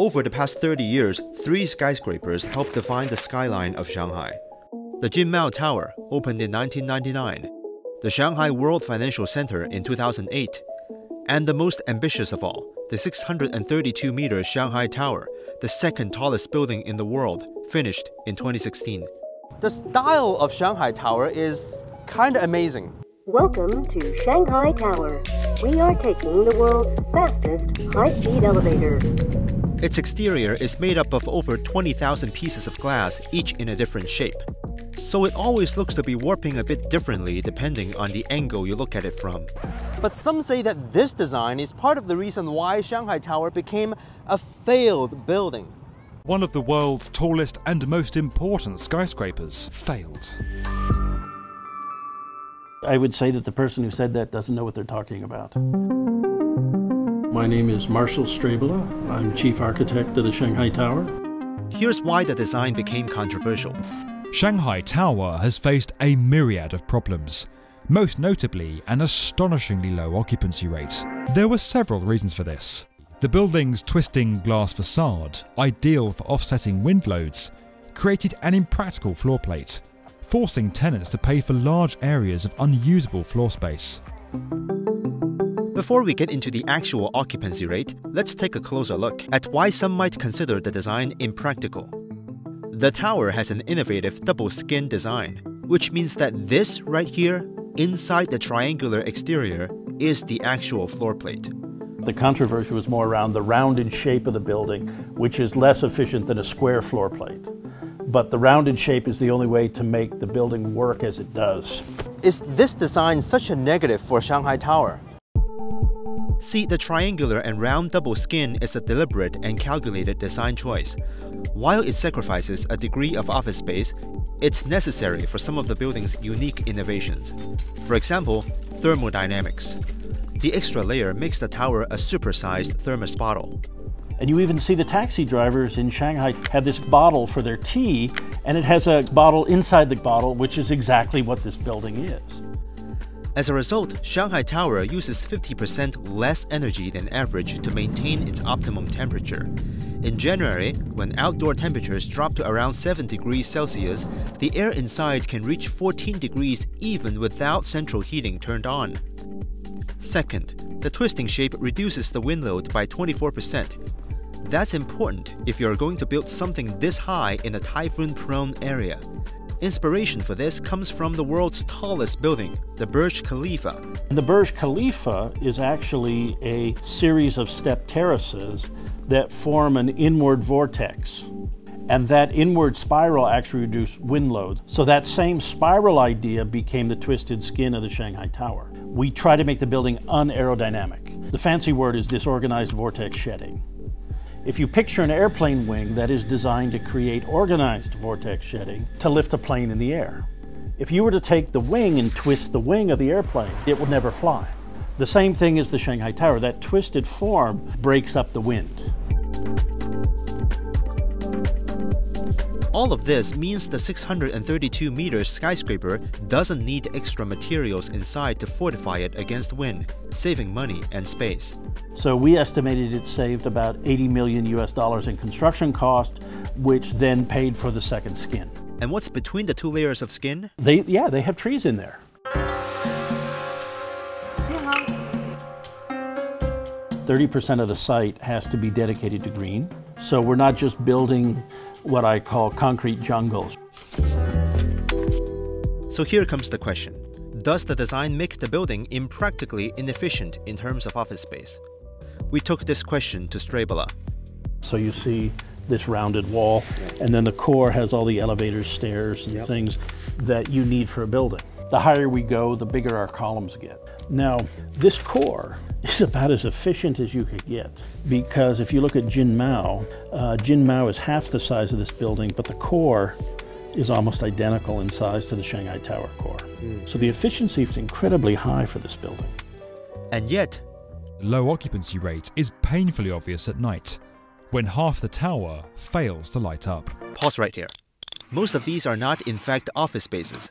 Over the past 30 years, three skyscrapers helped define the skyline of Shanghai. The Jinmao Tower opened in 1999, the Shanghai World Financial Center in 2008, and the most ambitious of all, the 632 meter Shanghai Tower, the second tallest building in the world, finished in 2016. The style of Shanghai Tower is kind of amazing. Welcome to Shanghai Tower. We are taking the world's fastest high-speed elevator. Its exterior is made up of over 20,000 pieces of glass, each in a different shape. So it always looks to be warping a bit differently depending on the angle you look at it from. But some say that this design is part of the reason why Shanghai Tower became a failed building. One of the world's tallest and most important skyscrapers failed. I would say that the person who said that doesn't know what they're talking about. My name is Marshall Strabala. I'm chief architect of the Shanghai Tower. Here's why the design became controversial. Shanghai Tower has faced a myriad of problems, most notably an astonishingly low occupancy rate. There were several reasons for this. The building's twisting glass facade, ideal for offsetting wind loads, created an impractical floor plate, forcing tenants to pay for large areas of unusable floor space. Before we get into the actual occupancy rate, let's take a closer look at why some might consider the design impractical. The tower has an innovative double skin design, which means that this right here, inside the triangular exterior, is the actual floor plate. The controversy was more around the rounded shape of the building, which is less efficient than a square floor plate. But the rounded shape is the only way to make the building work as it does. Is this design such a negative for Shanghai Tower? See, the triangular and round double skin is a deliberate and calculated design choice. While it sacrifices a degree of office space, it's necessary for some of the building's unique innovations. For example, thermodynamics. The extra layer makes the tower a supersized thermos bottle. And you even see the taxi drivers in Shanghai have this bottle for their tea, and it has a bottle inside the bottle, which is exactly what this building is. As a result, Shanghai Tower uses 50% less energy than average to maintain its optimum temperature. In January, when outdoor temperatures drop to around 7 degrees Celsius, the air inside can reach 14 degrees even without central heating turned on. Second, the twisting shape reduces the wind load by 24%. That's important if you're going to build something this high in a typhoon-prone area. Inspiration for this comes from the world's tallest building, the Burj Khalifa. The Burj Khalifa is actually a series of step terraces that form an inward vortex. And that inward spiral actually reduces wind loads. So that same spiral idea became the twisted skin of the Shanghai Tower. We try to make the building unaerodynamic. The fancy word is disorganized vortex shedding. If you picture an airplane wing that is designed to create organized vortex shedding to lift a plane in the air, if you were to take the wing and twist the wing of the airplane, it would never fly. The same thing as the Shanghai Tower. That twisted form breaks up the wind. All of this means the 632 meter skyscraper doesn't need extra materials inside to fortify it against wind, saving money and space. So we estimated it saved about 80 million US dollars in construction cost, which then paid for the second skin. And what's between the two layers of skin? They yeah, they have trees in there. Thirty percent of the site has to be dedicated to green. So we're not just building what I call concrete jungles. So here comes the question. Does the design make the building impractically inefficient in terms of office space? We took this question to Strabala. So you see this rounded wall, and then the core has all the elevators, stairs, and yep. things that you need for a building. The higher we go, the bigger our columns get. Now, this core is about as efficient as you could get because if you look at Jin Mao, uh, Jinmao is half the size of this building, but the core is almost identical in size to the Shanghai Tower core. Mm. So the efficiency is incredibly high for this building. And yet, low occupancy rate is painfully obvious at night when half the tower fails to light up. Pause right here. Most of these are not in fact office spaces,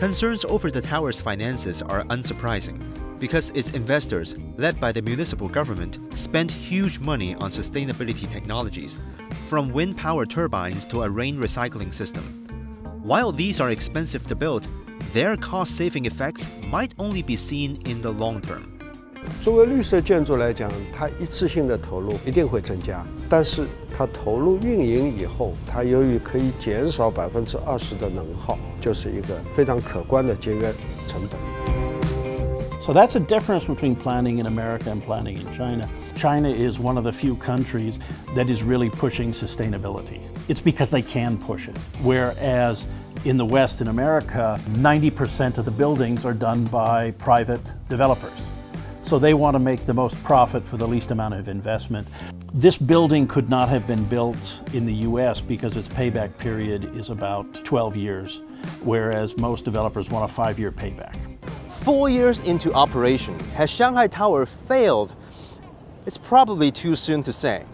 Concerns over the tower's finances are unsurprising because its investors, led by the municipal government, spent huge money on sustainability technologies, from wind power turbines to a rain recycling system. While these are expensive to build, their cost saving effects might only be seen in the long term. 作为绿色建筑来讲，它一次性的投入一定会增加，但是它投入运营以后，它由于可以减少百分之二十的能耗，就是一个非常可观的节约成本。 So that's a difference between planning in America and planning in China. China is one of the few countries that is really pushing sustainability. It's because they can push it. Whereas in the West, in America, 90% of the buildings are done by private developers. So they want to make the most profit for the least amount of investment. This building could not have been built in the US because its payback period is about 12 years, whereas most developers want a five year payback. Four years into operation, has Shanghai Tower failed? It's probably too soon to say.